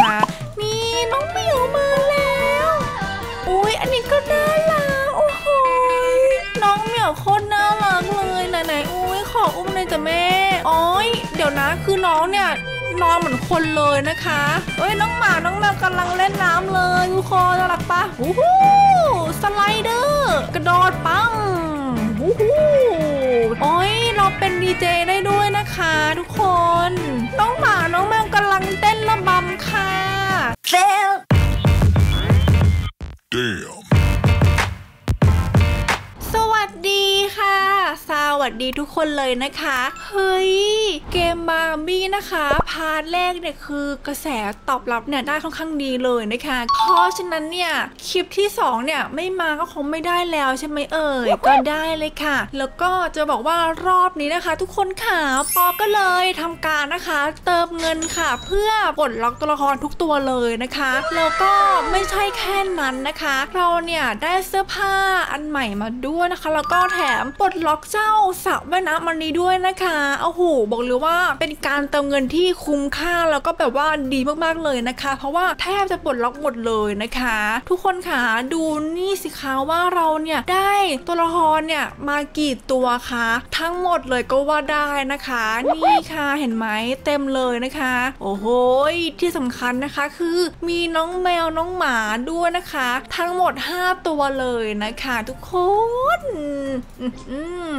นะคะ นี่น้องเหมียวมาแล้ว อุ้ยอันนี้ก็น่ารักโอ้โหยน้องเหมียวโคตรน่ารักเลยไหนๆอุ้ยขออุ้มหน่อยจ้ะแม่อ้ยเดี๋ยวนะคือน้องเนี่ยนอนเหมือนคนเลยนะคะ เอ้ยน้องหมา น้องแมวกำลังเล่นน้ำเลยทุกคนน่ารักปะโอ้โหสไลเดอร์ กระโดดปังโอ้โหโอ้ยเราเป็นดีเจได้ด้วย นะคะทุกคน น้องหมาน้องแมวกำลังเต้นระบำค่ะ Fail. Damn. สวัสดีทุกคนเลยนะคะ เฮ้ย เกมบาร์บี้นะคะ part แรกเนี่ยคือกระแสตอบรับเนี่ยได้ค่อนข้างดีเลยนะคะ เพราะฉะนั้นเนี่ยคลิปที่ 2 เนี่ยไม่มาก็คงไม่ได้แล้วใช่ไหมเอ่ย ก็ได้เลยค่ะ แล้วก็จะบอกว่ารอบนี้นะคะ ทุกคนค่ะปอก็เลยทำการนะคะ เติมเงินค่ะ เพื่อปลดล็อกตัวละครทุกตัวเลยนะคะ แล้วก็ไม่ใช่แค่นั้นนะคะ เราเนี่ยได้เสื้อผ้าอันใหม่มาด้วยนะคะ แล้วก็แถมปลดล็อกเจ้าสระว่ายน้ำมันนี้ด้วยนะคะโอ้โหบอกเลยว่าเป็นการเติมเงินที่คุ้มค่าแล้วก็แบบว่าดีมากๆเลยนะคะ เพราะว่าแทบจะปลดล็อกหมดเลยนะคะ ทุกคนค่ะดูนี่สิคะว่าเราเนี่ยได้ตัวละครเนี่ยมากี่ตัวคะทั้งหมดเลยก็ว่าได้นะคะ นี่ค่ะเห็นไหมเต็มเลยนะคะ โอ้โหที่สำคัญนะคะคือมีน้องแมวน้องหมาด้วยนะคะ ทั้งหมด 5 ตัวเลยนะคะ ทุกคนอื้อหือ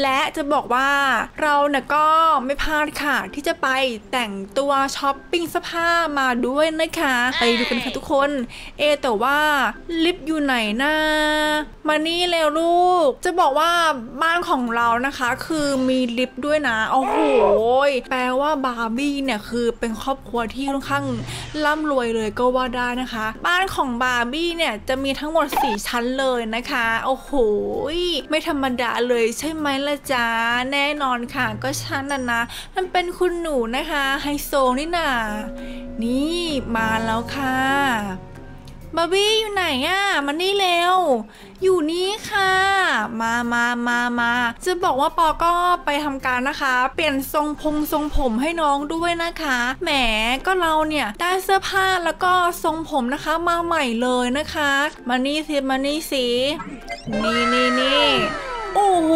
และจะบอกว่าเราเนี่ยก็ไม่พลาดค่ะ ที่จะไปแต่งตัวช้อปปิ้งเสื้อผ้ามาด้วยนะคะ ไปดูกันค่ะทุกคน เอะแต่ว่าลิฟต์อยู่ไหนนะมานี่เร็วลูก จะบอกว่าบ้านของเรานะคะ คือมีลิฟต์ด้วยนะ โอ้โห แปลว่าบาร์บี้เนี่ยคือเป็นครอบครัวที่ค่อนข้างร่ำรวยเลยก็ว่าได้นะคะ บ้านของบาร์บี้เนี่ยจะมีทั้งหมด 4 ชั้นเลยนะคะ โอ้โห ไม่ธรรมดาเลยใช่ไหมไหมล่ะจ๊ะแน่นอนค่ะ ก็ฉันน่ะนะมันเป็นคุณหนูนะคะไฮโซนี่นานี่มาแล้วค่ะบาร์บี้อยู่ไหนอะมานี่เร็ว อยู่นี่ค่ะ มามามามาจะบอกว่าปอก็ไปทำการนะคะ เปลี่ยนทรงพงทรงผมให้น้องด้วยนะคะ แหมก็เราเนี่ยได้เสื้อผ้าแล้วก็ทรงผมนะคะมาใหม่เลยนะคะ มานี่สิมานี่สินี่นี่นี่ โอ้โห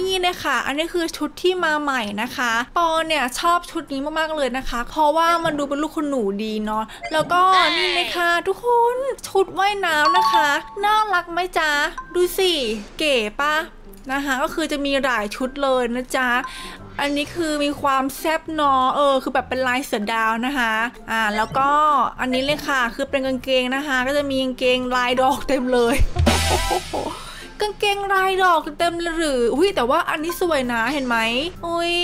นี่เลยค่ะอันนี้คือชุดที่มาใหม่นะคะ ปอเนี่ยชอบชุดนี้มากๆเลยนะคะ เพราะว่ามันดูเป็นลูกคุณหนูดีเนาะ แล้วก็นี่เลยค่ะทุกคนชุดว่ายน้ำนะคะ น่ารักไหมจ๊ะ ดูสิ เก๋ปะนะคะก็คือจะมีหลายชุดเลยนะจ๊ะ อันนี้คือมีความแซบนอเออคือแบบเป็นลายเสือดาวนะคะอ่าแล้วก็อันนี้เลยค่ะคือเป็นกางเกงนะคะ ก็จะมีกางเกงลายดอกเต็มเลย กางเกงลายดอกเต็มหรืออุ้ยแต่ว่าอันนี้สวยนะเห็นไหมอุ้ย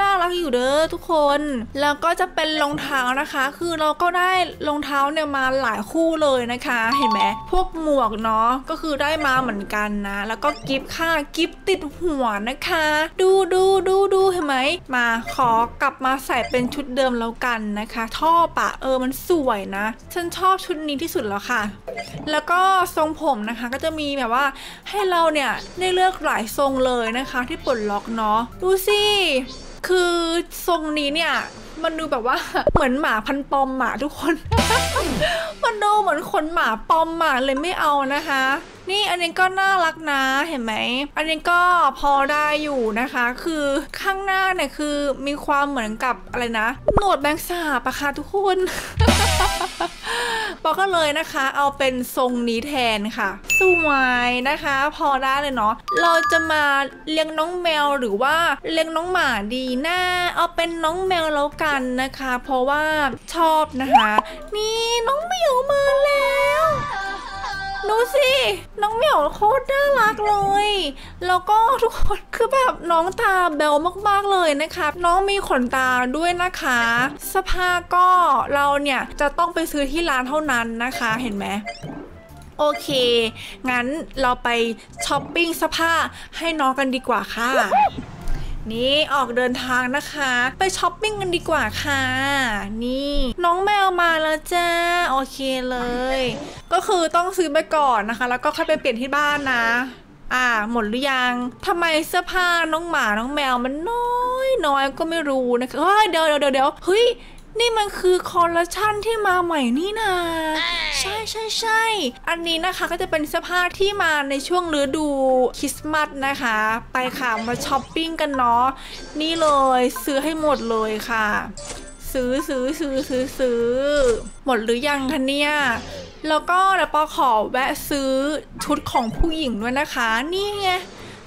น่ารักอยู่เด้อทุกคน แล้วก็จะเป็นรองเท้านะคะ คือเราก็ได้รองเท้าเนี่ยมาหลายคู่เลยนะคะ เห็นไหมพวกหมวกเนาะก็คือได้มาเหมือนกันนะ แล้วก็กิฟต์ค่ะกิฟต์ติดหัวนะคะ ดูดูดูดูเห็นไหมมาขอกลับมาใส่เป็นชุดเดิมแล้วกันนะคะ ท่อปะเออมันสวยนะ ฉันชอบชุดนี้ที่สุดแล้วค่ะ แล้วก็ทรงผมนะคะก็จะมีแบบว่าใให้เราเนี่ยได้เลือกหลายทรงเลยนะคะ ที่ปลดล็อกเนาะดูสิคือทรงนี้เนี่ยมันดูแบบว่าเหมือนหมาพันปอมหมาทุกคน มันดูเหมือนขนหมาปอมหมาเลยไม่เอานะคะ นี่อันนี้ก็น่ารักนะเห็นไหม อันนี้ก็พอได้อยู่นะคะ คือข้างหน้าเนี่ยคือมีความเหมือนกับอะไรนะ หนวดแบงค์สาบอะคะทุกคน ปอก็เลยนะคะ เอาเป็นทรงนี้แทนค่ะ สวยนะคะ พอได้เลยเนาะเราจะมาเลี้ยงน้องแมวหรือว่าเลี้ยงน้องหมาดีนะเอาเป็นน้องแมวแล้วกันนะคะ เพราะว่าชอบนะคะ นี่น้องเหมียวมาแล้ว ดูสิ น้องเหมียวโคตรน่ารักเลย แล้วก็ทุกคนคือแบบน้องตาแบลมากๆเลยนะคะ น้องมีขนตาด้วยนะคะเสภาก็เราเนี่ยจะต้องไปซื้อที่ร้านเท่านั้นนะคะเห็นไหมโอเค งั้นเราไปช้อปปิ้งเสื้อผ้าให้น้องกันดีกว่าค่ะ นี่ออกเดินทางนะคะ ไปช้อปปิ้งกันดีกว่าค่ะ นี่ น้องแมวมาแล้วจ้าโอเคเลย ก็คือต้องซื้อไปก่อนนะคะ แล้วก็ค่อยไปเปลี่ยนที่บ้านนะ อ่า หมดหรือยังทำไมเสื้อผ้าน้องหมาน้องแมวมันน้อยน้อยก็ไม่รู้นะคะเฮ้ยเดี๋ยวเดี๋ยวเดี๋ยวเดี๋ยวเฮ้ย นี่มันคือคอลเลคชันที่มาใหม่นี่นาใช่ใช่ใช่อันนี้นะคะก็จะเป็นเสื้อผ้าที่มาในช่วงฤดูคริสต์มาสนะคะ ไปค่ะมาช้อปปิ้งกันเนาะนี่เลยซื้อให้หมดเลยค่ะ ซื้อซื้อซื้อซื้อซื้อหมดหรือยังคะเนี่ยแล้วก็เดี๋ยวปอขอแวะซื้อชุดของผู้หญิงด้วยนะคะ นี่ไง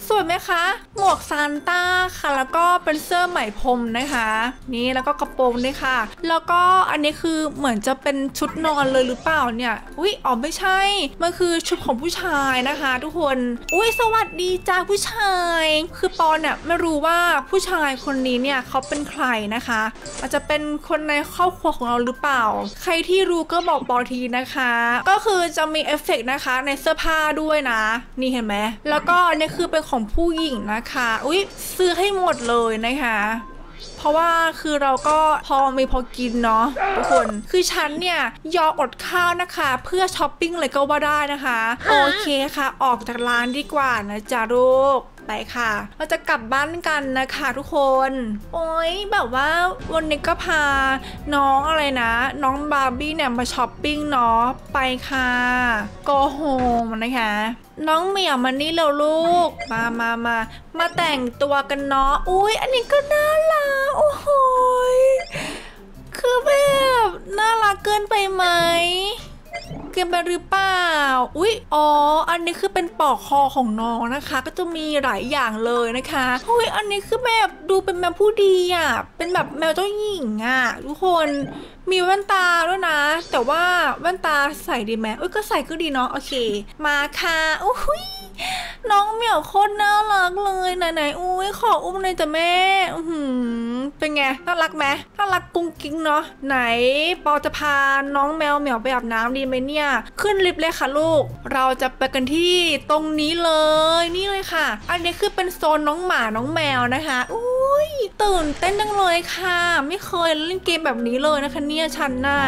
สวยไหมคะ หมวกซานต้าค่ะ แล้วก็เป็นเสื้อไหมพรมนะคะ นี่แล้วก็กระโปรงด้วยค่ะ แล้วก็อันนี้คือเหมือนจะเป็นชุดนอนเลยหรือเปล่าเนี่ย อุ้ยอ๋อไม่ใช่ มันคือชุดของผู้ชายนะคะ ทุกคน อุ้ยสวัสดีจ้าผู้ชาย คือปอนเนี่ยไม่รู้ว่าผู้ชายคนนี้เนี่ยเขาเป็นใครนะคะ อาจจะเป็นคนในครอบครัวของเราหรือเปล่า ใครที่รู้ก็บอกปอนทีนะคะ ก็คือจะมีเอฟเฟกต์นะคะในเสื้อผ้าด้วยนะ นี่เห็นไหมแล้วก็อันนี้คือเป็นของของผู้หญิงนะคะ อุ้ยซื้อให้หมดเลยนะคะเพราะว่าคือเราก็พอมีพอกินเนาะทุกคนคือฉันเนี่ยยอมอดข้าวนะคะ เพื่อช้อปปิ้งเลยก็ว่าได้นะคะ โอเคค่ะ ออกจากร้านดีกว่านะจ๊ะลูก ไปค่ะ เราจะกลับบ้านกันนะคะทุกคน โอ้ยแบบว่าวันนี้ก็พาน้องอะไรนะ น้องบาร์บี้เนี่ยมาช้อปปิ้งเนาะไปค่ะโกโฮมนะคะน้องเหมียวมานี่เร็วลูก มามามามาแต่งตัวกันเนาะ อุ้ยอันนี้ก็น่ารัก โอ้โหยคือแบบ น่ารักเกินไปไหม เกินไปหรือเปล่า อุ๊ย อ๋อ อันนี้คือเป็นปลอกคอของน้องนะคะ ก็จะมีหลายอย่างเลยนะคะอุ๊ยอันนี้คือแบบดูเป็นแมวผู้ดีอะ เป็นแบบแมวเจ้าหญิงอะทุกคนมีแว่นตาด้วยนะ แต่ว่าแว่นตาใส่ดีไหมอุ้ยก็ใส่ก็ดีเนาะโอเค มาค่ะอุ้ยน้องเหมียวโคตรน่ารักเลยไหนๆอุ้ยขออุ้มหน่อยจ้ะแม่ อือหือ เป็นไง น่ารักไหมน่ารักกุ้งกิ้งเนาะ ไหนปอจะพาน้องแมวเหมียวไปอาบน้ำดีไหมเนี่ย ขึ้นลิฟต์เลยค่ะลูก เราจะไปกันที่ตรงนี้เลย นี่เลยค่ะ อันนี้คือเป็นโซนน้องหมา น้องแมวนะคะอุ้ยตื่นเต้นจังเลยค่ะ ไม่เคยเล่นเกมแบบนี้เลยนะคะเนี่ยฉันน่ะ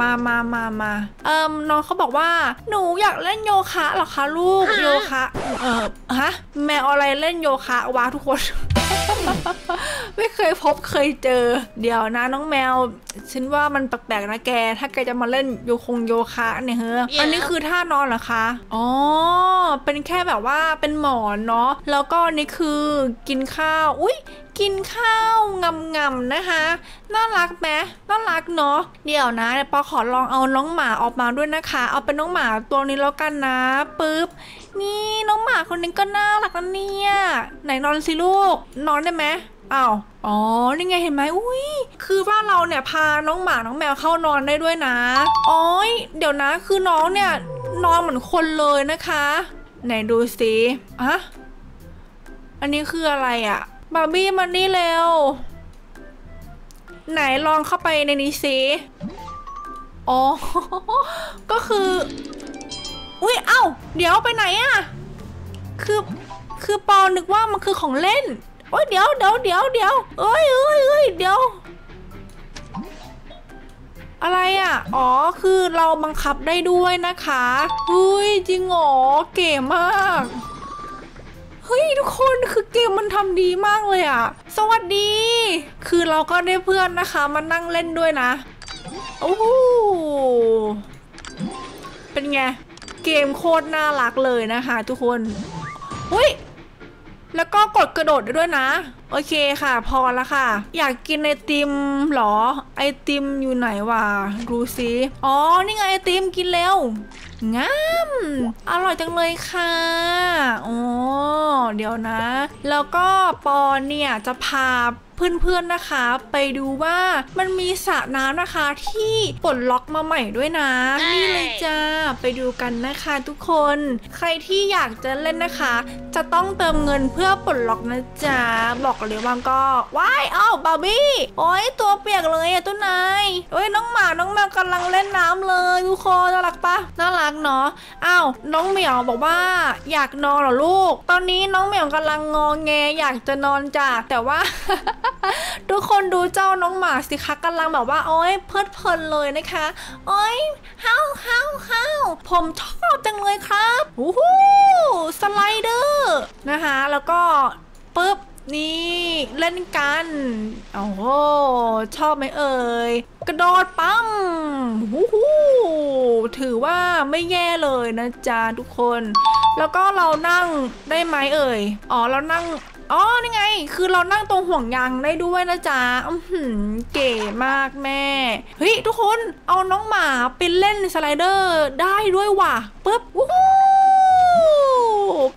มามามามาเอิมน้องเขาบอกว่า หนูอยากเล่นโยคะเหรอคะลูก โยคะ เออฮะ แมวอะไรเล่นโยคะวะทุกคน ไม่เคยพบเคยเจอ เดี๋ยวนะน้องแมว ฉันว่ามันแปลกๆนะแก ถ้าแกจะมาเล่นโยคงโยคะเนี่ยเฮ้ออันนี้คือท่านอนเหรอคะ อ๋อ เป็นแค่แบบว่าเป็นหมอนเนาะ แล้วก็อันนี่คือกินข้าว อุ้ยกินข้าวงำๆนะคะ น่ารักไหมน่ารักเนาะเดี๋ยวนะเดี๋ยวปอขอลองเอาน้องหมาออกมาด้วยนะคะ เอาเป็นน้องหมาตัวนี้แล้วกันนะปึ๊บ นี่น้องหมาคนนี้ก็น่ารักนะเนี่ย ไหนนอนสิลูก นอนได้ไหมอ้าว อ๋อ นี่ไงเห็นไหมอุ้ย คือว่าเราเนี่ยพาน้องหมา น้องแมวเข้านอนได้ด้วยนะ อ๋อยเดี๋ยวนะ คือน้องเนี่ยนอนเหมือนคนเลยนะคะ ไหนดูสิอะอันนี้คืออะไรอะบาร์บี้มานี่เร็ว ไหนลองเข้าไปในนี้สิ อ๋อ ก็คือ อุ้ยเอ้า เดี๋ยวไปไหนอะคือคือปอนึกว่ามันคือของเล่น โอ้ยเดี๋ยวเดี๋ยวเดี๋ยวเดี๋ยวเอ้ยเอ้ยเอ้ยเดี๋ยว อะไรอะ อ๋อคือเราบังคับได้ด้วยนะคะเฮ้ยจริงหรอเก๋มากเฮ้ยทุกคนคือเกมมันทำดีมากเลยอะ สวัสดี คือเราก็ได้เพื่อนนะคะมานั่งเล่นด้วยนะ โอ้โหเป็นไง เกมโคตรน่ารักเลยนะคะทุกคนอุ้ยแล้วก็กดกระโดดด้วยนะ โอเคค่ะ พอละค่ะ อยากกินไอติมเหรอ ไอติมอยู่ไหนวะดูซิอ๋อ นี่ไงไอติมกินแล้ว งามอร่อยจังเลยค่ะอ๋อเดี๋ยวนะ แล้วก็ปอเนี่ยจะพาเพื่อนๆนะคะ ไปดูว่ามันมีสระน้ำนะคะที่ปลดล็อกมาใหม่ด้วยนะ นี่เลยจ้าไปดูกันนะคะทุกคน ใครที่อยากจะเล่นนะคะ จะต้องเติมเงินเพื่อปลดล็อกนะจ๊ะบอกเลยว่าก็ว้ายเอ้าบาร์บี้โอ้ยตัวเปียกเลยอะตัวนายโอ้ยน้องหมาน้องแมวกำลังเล่นน้ำเลยทุกคนน่ารักปะน่ารักเนาะอ้าวน้องเหมียวบอกว่า อยากนอนเหรอลูก ตอนนี้น้องเหมียวกำลังงอแงอยากจะนอนจ้ะแต่ว่า ทุกคนดูเจ้าน้องหมาสิคะกำลังแบบว่าโอ้ยเพลิดเพลินเลยนะคะโอ้ยเฮาเฮาเฮาผมชอบจังเลยครับวู้ฮู้สไลเดอร์นะคะ แล้วก็ปึ๊บนี่เล่นกัน โอ้โห ชอบไหมเอ่ย กระโดดปั๊มฮู้ฮู้ถือว่าไม่แย่เลยนะจ๊ะทุกคน แล้วก็เรานั่งได้ไหมเอ่ย อ๋อเรานั่ง อ๋อ นี่ไง คือเรานั่งตรงห่วงยางได้ด้วยนะจ๊ะอือหือเก๋มากแม่ เฮ้ยทุกคน เอาน้องหมาไปเล่นสไลเดอร์ได้ด้วยว่ะปึ๊บวู้ฮู้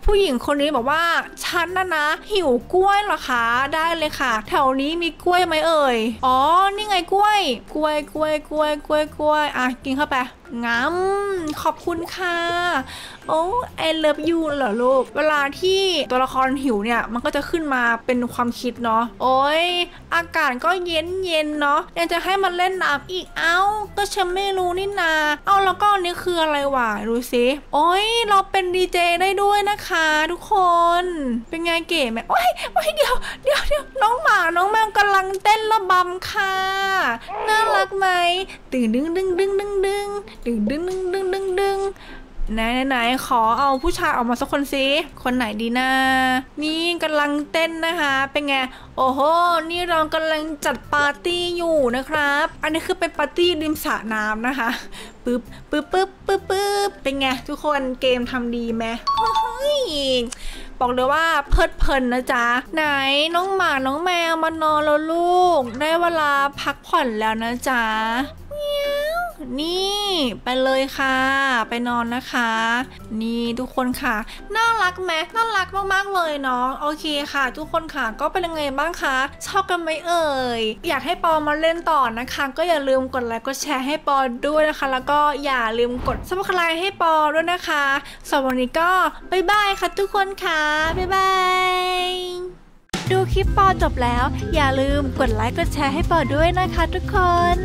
ผู้หญิงคนนี้บอกว่าฉันนะนะ หิวกล้วยเหรอคะ ได้เลยค่ะ แถวนี้มีกล้วยไหมเอ่ย อ๋อ นี่ไงกล้วย กล้วย กล้วย กล้วย กล้วย กล้วย อะ กินเข้าไป งั้มขอบคุณค่ะ โอ้ I love you เหรอลูก เวลาที่ตัวละครหิวเนี่ย มันก็จะขึ้นมาเป็นความคิดเนาะ โอ้ย อากาศก็เย็นเย็นเนาะ ยังจะให้มันเล่นน้ำอีก เอ้า ก็ฉันไม่รู้นี่นา เอ้าแล้วก็อันนี้คืออะไรวะ ดูสิ โอ้ย เราเป็นดีเจได้ด้วยนะคะทุกคน เป็นไงเก๋ไหมโอ้ยโอ้ยเดี๋ยว เดี๋ยวเดี๋ยวน้องหมา น้องแมวกำลังเต้นระบำค่ะ น่ารักไหม ตื่นดึงดึงดึงดึงดึง ดึงดึงดึงดึงดึงดึงไหนไหนไหนขอเอาผู้ชายออกมาสักคนสิคนไหนดีนะนี่กำลังเต้นนะคะ เป็นไง โอ้โห นี่เรากำลังจัดปาร์ตี้อยู่นะครับ อันนี้คือเป็นปาร์ตี้ริมสระน้ำนะคะปึ๊บปึ๊บปึ๊บปึ๊บปึ๊บเป็นไงทุกคนเกมทำดีไหมเฮ้ยบอกเลยว่าเพลิดเพลินนะจ๊ะ ไหนน้องหมาน้องแมวมานอนแล้วลูก ได้เวลาพักผ่อนแล้วนะจ๊ะ นี่ไปเลยค่ะ ไปนอนนะคะ นี่ทุกคนค่ะ น่ารักไหมน่ารักมากๆเลยเนาะโอเคค่ะ ทุกคนค่ะก็เป็นยังไงบ้างคะชอบกันไหมเอ่ยอยากให้ปอมาเล่นต่อนะคะ ก็อย่าลืมกดไลค์กดแชร์ให้ปอด้วยนะคะ แล้วก็อย่าลืมกด subscribe ให้ปอด้วยนะคะสำหรับวันนี้ก็บ๊ายบายค่ะ ทุกคนค่ะบ๊ายบายดูคลิปปอจบแล้ว อย่าลืมกดไลค์กดแชร์ให้ปอด้วยนะคะทุกคน